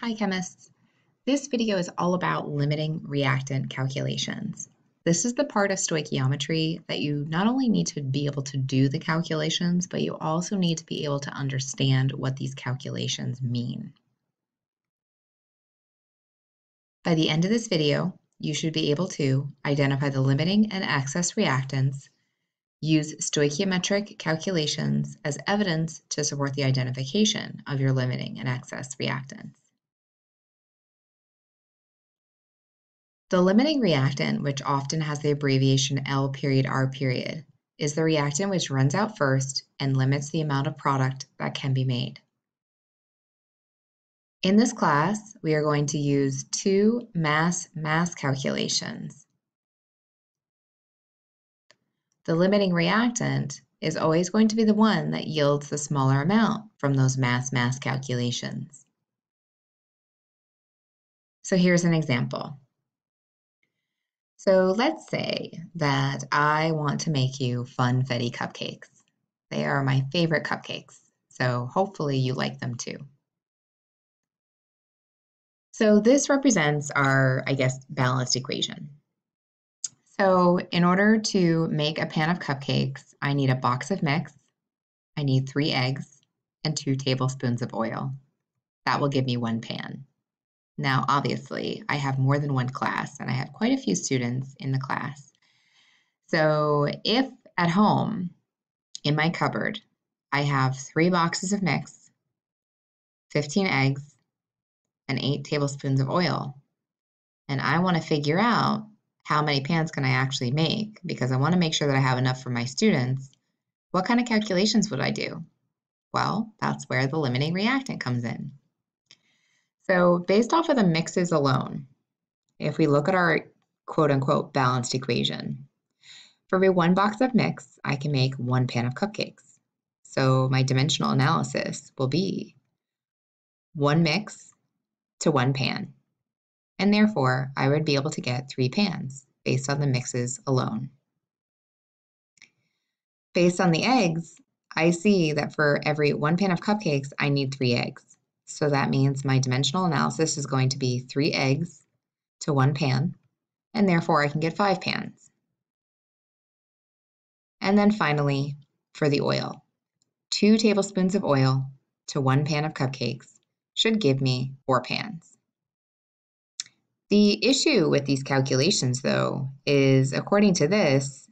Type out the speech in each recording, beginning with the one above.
Hi chemists! This video is all about limiting reactant calculations. This is the part of stoichiometry that you not only need to be able to do the calculations, but you also need to be able to understand what these calculations mean. By the end of this video, you should be able to identify the limiting and excess reactants, use stoichiometric calculations as evidence to support the identification of your limiting and excess reactants. The limiting reactant, which often has the abbreviation L period R period, is the reactant which runs out first and limits the amount of product that can be made. In this class, we are going to use two mass-mass calculations. The limiting reactant is always going to be the one that yields the smaller amount from those mass-mass calculations. So here's an example. So let's say that I want to make you funfetti cupcakes. They are my favorite cupcakes, so hopefully you like them too. So this represents our, I guess, balanced equation. So in order to make a pan of cupcakes, I need a box of mix, I need three eggs, and two tablespoons of oil. That will give me one pan. Now, obviously, I have more than one class and I have quite a few students in the class. So if at home in my cupboard, I have three boxes of mix, 15 eggs, and eight tablespoons of oil, and I want to figure out how many pans can I actually make because I want to make sure that I have enough for my students, what kind of calculations would I do? Well, that's where the limiting reactant comes in. So based off of the mixes alone, if we look at our quote unquote balanced equation, for every one box of mix, I can make one pan of cupcakes. So my dimensional analysis will be one mix to one pan. And therefore, I would be able to get three pans based on the mixes alone. Based on the eggs, I see that for every one pan of cupcakes, I need three eggs. So that means my dimensional analysis is going to be three eggs to one pan, and therefore I can get five pans. And then finally, for the oil, two tablespoons of oil to one pan of cupcakes should give me four pans. The issue with these calculations, though, is according to this,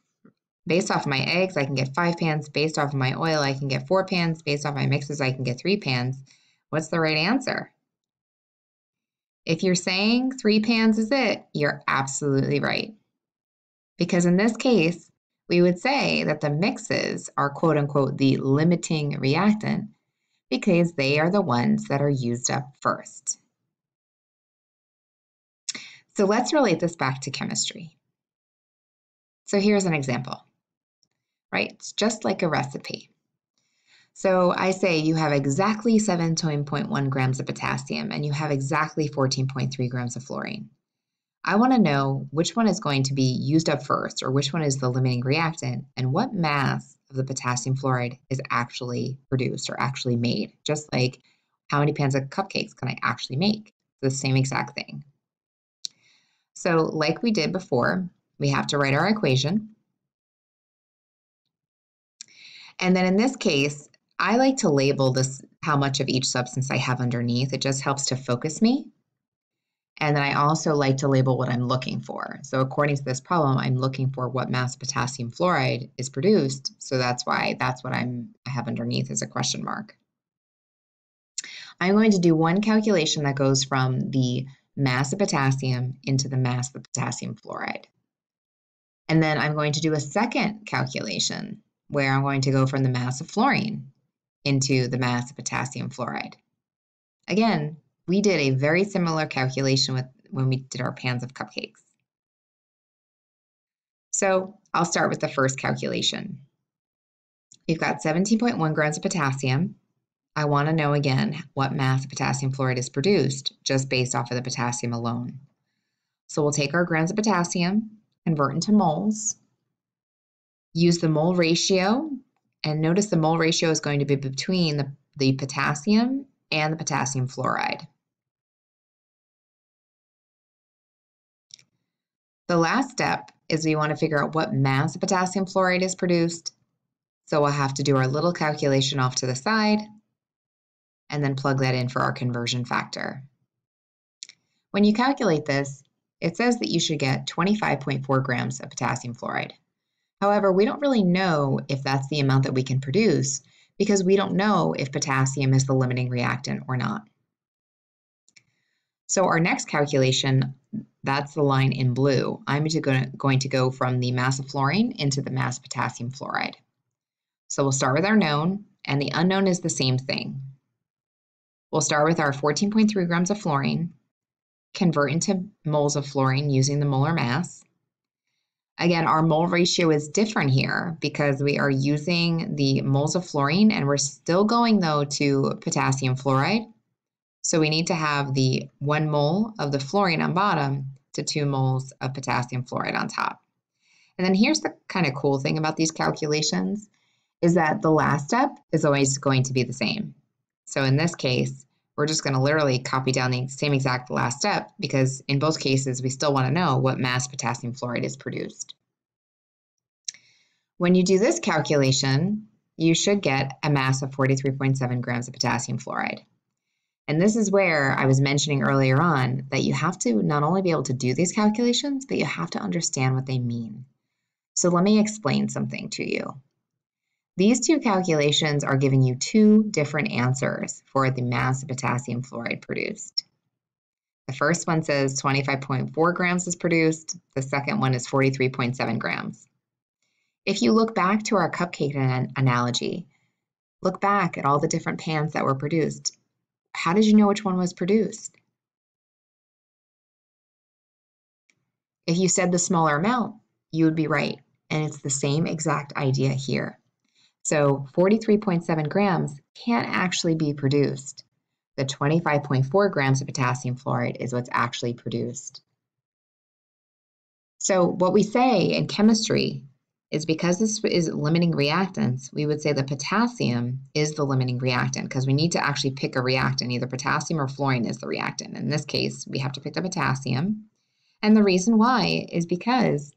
based off of my eggs, I can get five pans. Based off of my oil, I can get four pans. Based off my mixes, I can get three pans. What's the right answer? If you're saying three pans is it, you're absolutely right. Because in this case, we would say that the mixes are quote unquote the limiting reactant because they are the ones that are used up first. So let's relate this back to chemistry. So here's an example, right? It's just like a recipe. So I say you have exactly 17.1 grams of potassium and you have exactly 14.3 grams of fluorine. I want to know which one is going to be used up first or which one is the limiting reactant and what mass of the potassium fluoride is actually produced or actually made. Just like how many pans of cupcakes can I actually make? The same exact thing. So like we did before, we have to write our equation. And then in this case, I like to label this how much of each substance I have underneath. It just helps to focus me. And then I also like to label what I'm looking for. So according to this problem, I'm looking for what mass of potassium fluoride is produced. So that's why that's what I'm I have underneath as a question mark. I'm going to do one calculation that goes from the mass of potassium into the mass of potassium fluoride. And then I'm going to do a second calculation where I'm going to go from the mass of fluorine into the mass of potassium fluoride. Again, we did a very similar calculation with when we did our pans of cupcakes. So I'll start with the first calculation. We've got 17.1 grams of potassium. I want to know again what mass of potassium fluoride is produced just based off of the potassium alone. So we'll take our grams of potassium, convert into moles, use the mole ratio and notice the mole ratio is going to be between the, the potassium and the potassium fluoride. The last step is we want to figure out what mass of potassium fluoride is produced. So we'll have to do our little calculation off to the side and then plug that in for our conversion factor. When you calculate this, it says that you should get 25.4 grams of potassium fluoride. However, we don't really know if that's the amount that we can produce because we don't know if potassium is the limiting reactant or not. So our next calculation, that's the line in blue. I'm going to go from the mass of fluorine into the mass potassium fluoride. So we'll start with our known, and the unknown is the same thing. We'll start with our 14.3 grams of fluorine, convert into moles of fluorine using the molar mass. Again, our mole ratio is different here because we are using the moles of fluorine and we're still going though to potassium fluoride. So we need to have the one mole of the fluorine on bottom to two moles of potassium fluoride on top. And then here's the kind of cool thing about these calculations is that the last step is always going to be the same. So in this case, we're just going to literally copy down the same exact last step because in both cases, we still want to know what mass potassium fluoride is produced. When you do this calculation, you should get a mass of 43.7 grams of potassium fluoride. And this is where I was mentioning earlier on that you have to not only be able to do these calculations, but you have to understand what they mean. So let me explain something to you. These two calculations are giving you two different answers for the mass of potassium fluoride produced. The first one says 25.4 grams is produced. The second one is 43.7 grams. If you look back to our cupcake analogy, look back at all the different pans that were produced how did you know which one was produced? If you said the smaller amount, you would be right. And it's the same exact idea here. So 43.7 grams can't actually be produced. The 25.4 grams of potassium fluoride is what's actually produced. So what we say in chemistry is because this is limiting reactants, we would say the potassium is the limiting reactant because we need to actually pick a reactant. Either potassium or fluorine is the reactant. In this case, we have to pick the potassium. And the reason why is because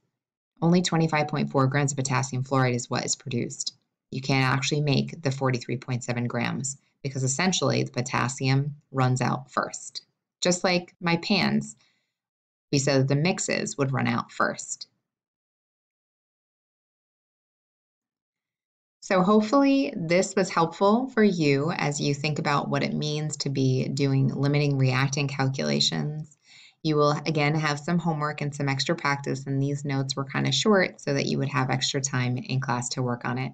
only 25.4 grams of potassium fluoride is what is produced. You can't actually make the 43.7 grams because essentially the potassium runs out first. Just like my pans, we said that the mixes would run out first. So hopefully this was helpful for you as you think about what it means to be doing limiting reactant calculations. You will again have some homework and some extra practice and these notes were kind of short so that you would have extra time in class to work on it.